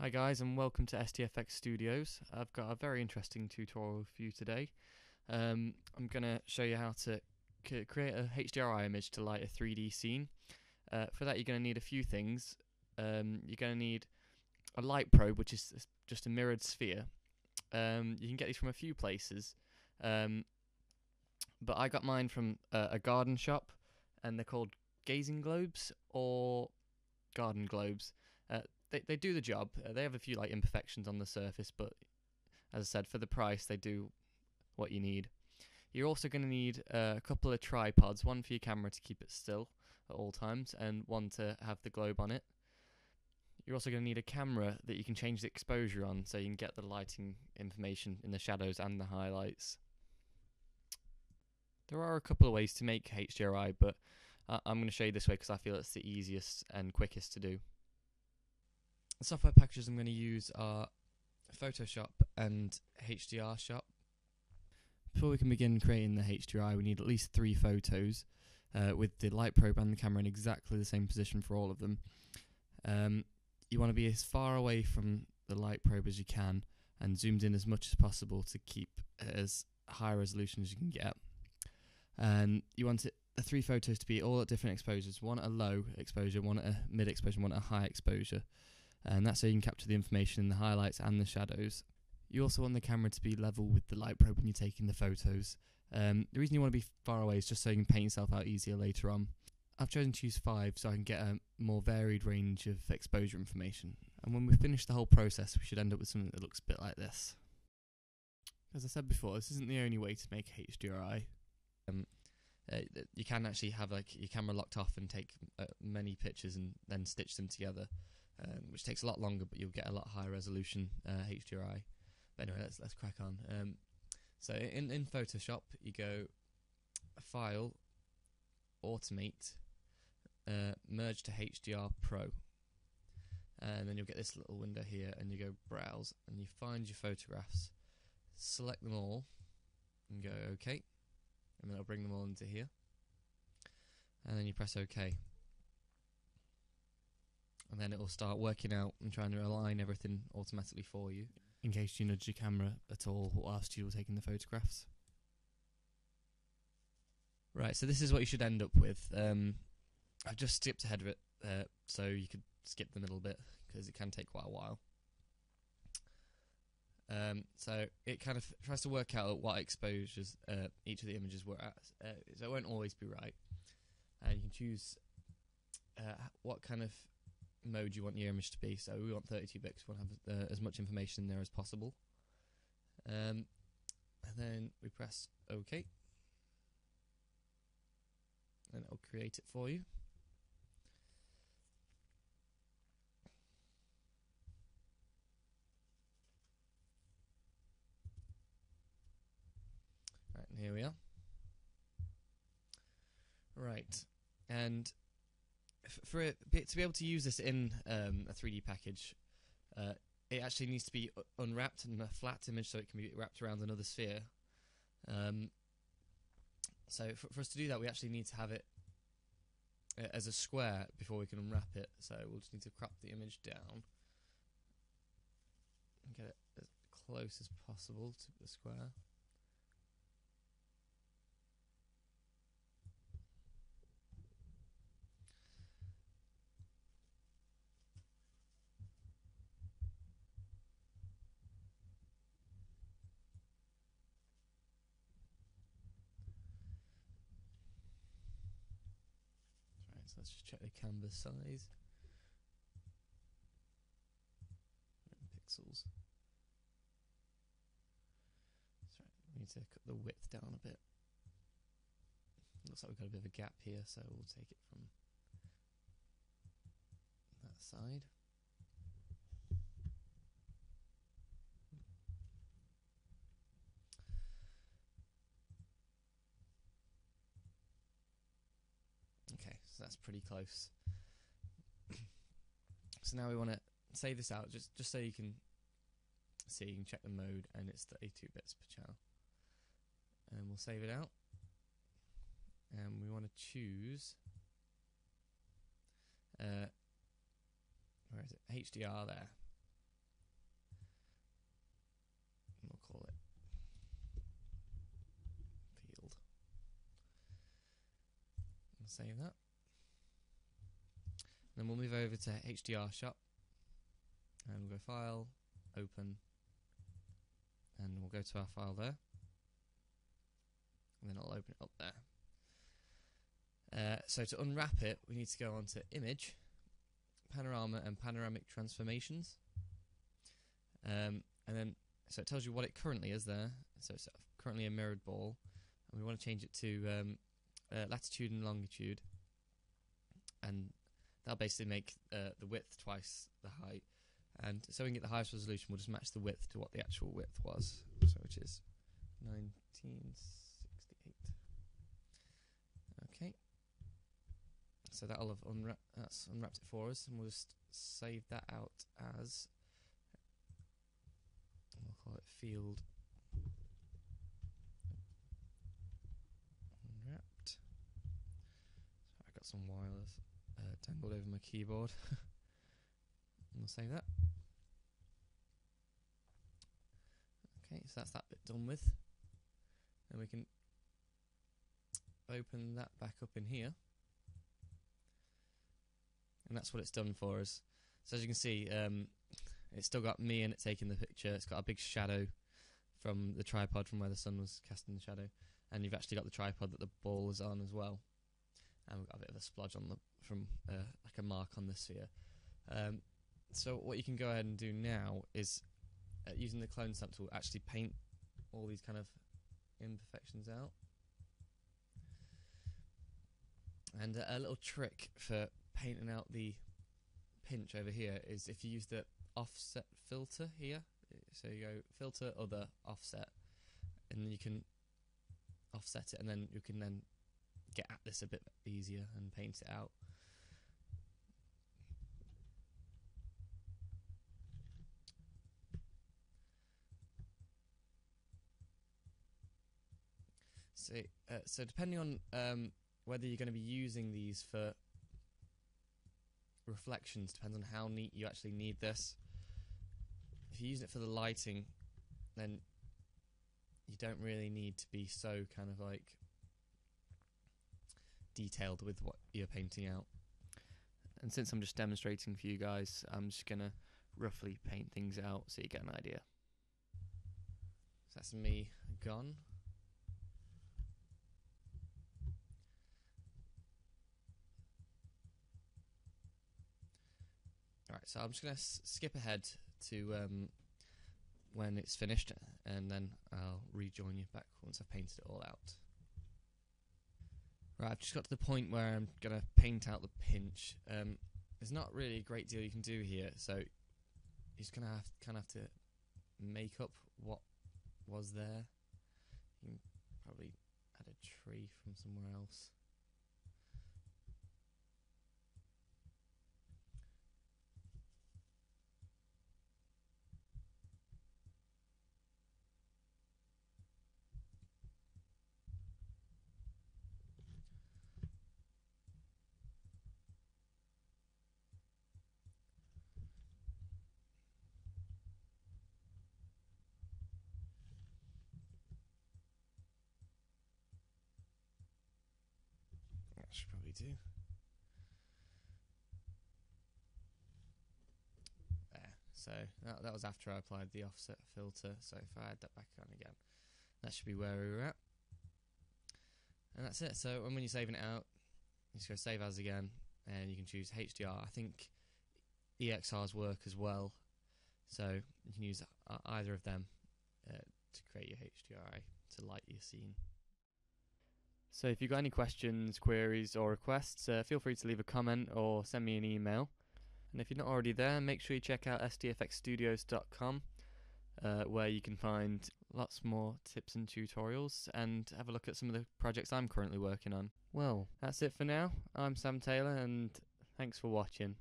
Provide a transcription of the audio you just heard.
Hi guys and welcome to STFX Studios. I've got a very interesting tutorial for you today. Um, I'm going to show you how to create a HDRI image to light a 3D scene. Uh, for that you're going to need a few things. Um, you're going to need a light probe which is just a mirrored sphere. Um, you can get these from a few places. Um, but I got mine from uh, a garden shop and they're called gazing globes or garden globes. Uh, they they do the job. Uh, they have a few like imperfections on the surface, but as I said, for the price, they do what you need. You're also going to need uh, a couple of tripods, one for your camera to keep it still at all times, and one to have the globe on it. You're also going to need a camera that you can change the exposure on, so you can get the lighting information in the shadows and the highlights. There are a couple of ways to make HDRI, but I- I'm going to show you this way because I feel it's the easiest and quickest to do. The software packages I'm going to use are Photoshop and HDR Shop. Before we can begin creating the HDRI, we need at least three photos uh, with the light probe and the camera in exactly the same position for all of them. Um, you want to be as far away from the light probe as you can and zoomed in as much as possible to keep as high resolution as you can get. And you want it, the three photos to be all at different exposures one at a low exposure, one at a mid exposure, one at a high exposure and that's so you can capture the information in the highlights and the shadows. You also want the camera to be level with the light probe when you're taking the photos. Um, the reason you want to be far away is just so you can paint yourself out easier later on. I've chosen to use 5 so I can get a more varied range of exposure information. And when we finish the whole process, we should end up with something that looks a bit like this. As I said before, this isn't the only way to make HDRI. Um, uh, you can actually have like your camera locked off and take uh, many pictures and then stitch them together um, which takes a lot longer, but you'll get a lot higher resolution uh, HDRI. But anyway, let's let's crack on. Um, so in in Photoshop, you go File, Automate, uh, Merge to HDR Pro, and then you'll get this little window here, and you go Browse, and you find your photographs, select them all, and go OK, and then it'll bring them all into here, and then you press OK and then it will start working out and trying to align everything automatically for you. In case you nudge your camera at all whilst you're taking the photographs. Right, so this is what you should end up with. Um, I've just skipped ahead of it, uh, so you could skip the middle bit because it can take quite a while. Um, so it kind of tries to work out what exposures uh, each of the images were at. Uh, so it won't always be right. And you can choose uh, what kind of mode you want your image to be. So we want 32 bits. We want to have uh, as much information in there as possible. Um, and then we press OK. And it'll create it for you. Right, and here we are. Right, and for it to be able to use this in um, a 3D package, uh, it actually needs to be unwrapped in a flat image so it can be wrapped around another sphere. Um, so for, for, us to do that, we actually need to have it uh, as a square before we can unwrap it. So we'll just need to crop the image down and get it as close as possible to the square. So let's just check the canvas size. Pixels. Right. We need to cut the width down a bit. Looks like we've got a bit of a gap here, so we'll take it from that side. So that's pretty close. so now we want to save this out just, just so you can see, you can check the mode and it's 32 bits per channel. And we'll save it out. And we want to choose uh, where is it? HDR there. And we'll call it field. And save that. Then we'll move over to HDR Shop, and we'll go File, Open, and we'll go to our file there. And then I'll open it up there. Uh, so to unwrap it, we need to go on to Image, Panorama, and Panoramic Transformations. Um, and then, so it tells you what it currently is there. So it's currently a mirrored ball, and we want to change it to um, uh, latitude and longitude, and that'll basically make uh, the width twice the height. And so we can get the highest resolution, we'll just match the width to what the actual width was, so which is 1968. Okay. So that'll have unwrapped, that's unwrapped it for us, and we'll just save that out as we'll call it field unwrapped. I got some wires uh, tangled over my keyboard. and we'll save that. Okay, so that's that bit done with. And we can open that back up in here. And that's what it's done for us. So as you can see, um, it's still got me in it taking the picture. It's got a big shadow from the tripod from where the sun was casting the shadow. And you've actually got the tripod that the ball is on as well. And we've got a bit of a splodge on the from uh, like a mark on the sphere. Um, so what you can go ahead and do now is uh, using the clone stamp tool actually paint all these kind of imperfections out. And uh, a little trick for painting out the pinch over here is if you use the offset filter here, so you go filter other offset, and then you can offset it, and then you can then get at this a bit easier and paint it out. So, uh, so depending on um, whether you're going to be using these for reflections, depends on how neat you actually need this. If you use it for the lighting, then you don't really need to be so kind of like detailed with what you're painting out. And since I'm just demonstrating for you guys, I'm just gonna roughly paint things out so you get an idea. So that's me gone. Alright, so I'm just going to skip ahead to um, when it's finished and then I'll rejoin you back once I've painted it all out. Right, I've just got to the point where I'm going to paint out the pinch. Um, there's not really a great deal you can do here, so you're just going to have kind of have to make up what was there. You can probably add a tree from somewhere else. That should probably do. There. So that, that was after I applied the offset filter. So if I add that back on again, that should be where we were at. And that's it. So when you're saving it out, you just go save as again, and you can choose HDR. I think EXRs work as well, so you can use uh, either of them uh, to create your HDRI to light your scene. So if you've got any questions, queries, or requests, uh, feel free to leave a comment or send me an email. And if you're not already there, make sure you check out stfxstudios.com, uh, where you can find lots more tips and tutorials and have a look at some of the projects I'm currently working on. Well, that's it for now. I'm Sam Taylor, and thanks for watching.